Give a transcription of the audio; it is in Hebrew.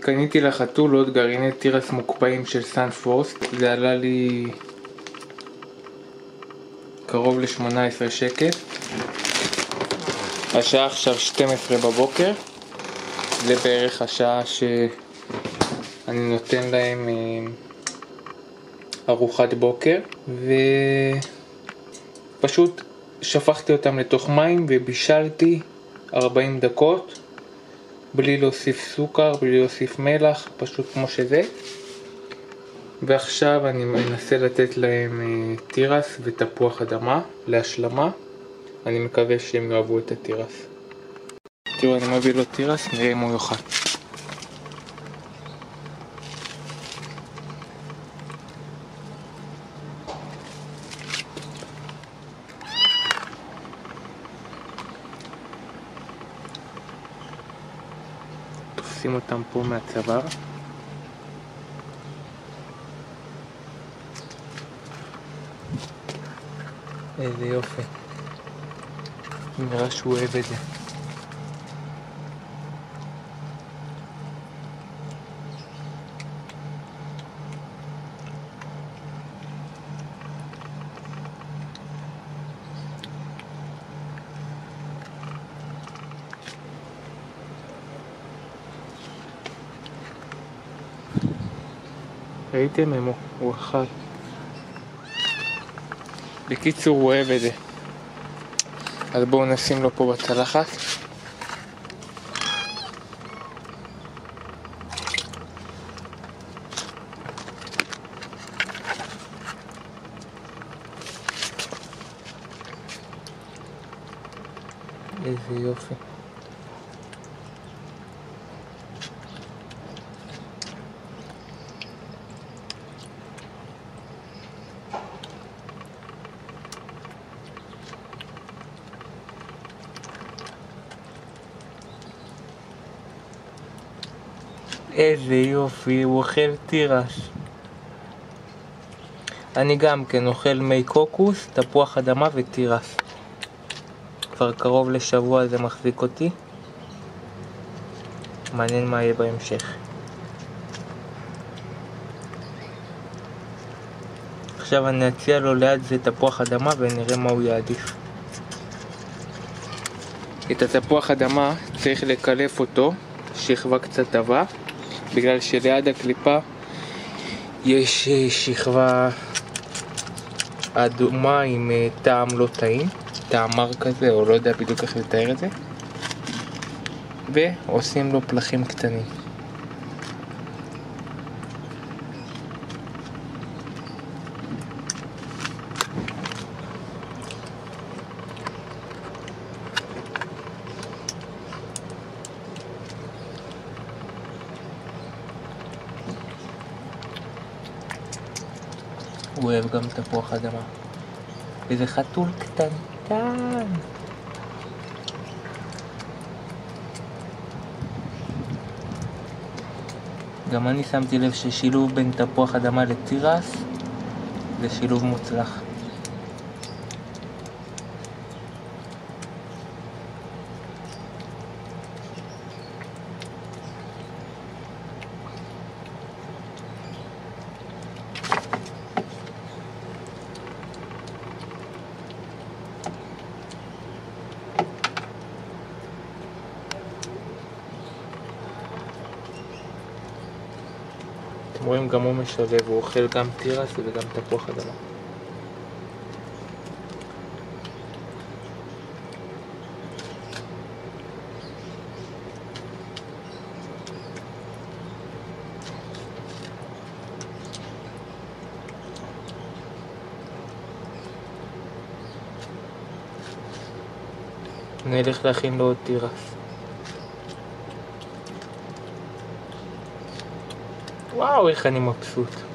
קניתי לחתולות גרעיני תירס מוקפאים של סאנפורסט, זה עלה לי קרוב ל-18 שקל. השעה עכשיו 12 בבוקר, זה בערך השעה שאני נותן להם אה, ארוחת בוקר, ופשוט שפכתי אותם לתוך מים ובישלתי 40 דקות. בלי להוסיף סוכר, בלי להוסיף מלח, פשוט כמו שזה. ועכשיו אני מנסה לתת להם אה, תירס ותפוח אדמה להשלמה. אני מקווה שהם יאהבו את התירס. תראו, אני מביא לו תירס, נראה אם הוא יאכל. תופסים אותם פה מהצוואר. איזה יופי. נראה שהוא אוהב את זה. ראיתם? אמו, הוא אכל. בקיצור, הוא אוהב את זה. אז בואו נשים לו פה בצלחת. איזה יופי. איזה יופי, הוא אוכל תירס. אני גם כן אוכל מי קוקוס, תפוח אדמה ותירס. כבר קרוב לשבוע זה מחזיק אותי. מעניין מה יהיה בהמשך. עכשיו אני אציע לו ליד זה תפוח אדמה ונראה מה הוא יעדיף. את התפוח אדמה צריך לקלף אותו, שכבה קצת עבה. בגלל שליד הקליפה יש אה, שכבה אדומה עם אה, טעם לא טעים, טעם מר כזה, או לא יודע בדיוק איך לתאר את זה, ועושים לו פלחים קטנים. הוא אוהב גם תפוח אדמה. וזה חתול קטנטן. גם אני שמתי לב ששילוב בין תפוח אדמה לתירס זה שילוב מוצלח. אתם רואים גם הוא משלב, הוא אוכל גם תירס וגם תפוח אדמה. אני אלך להכין לו עוד תירס. וואו, איך אני מבסוט.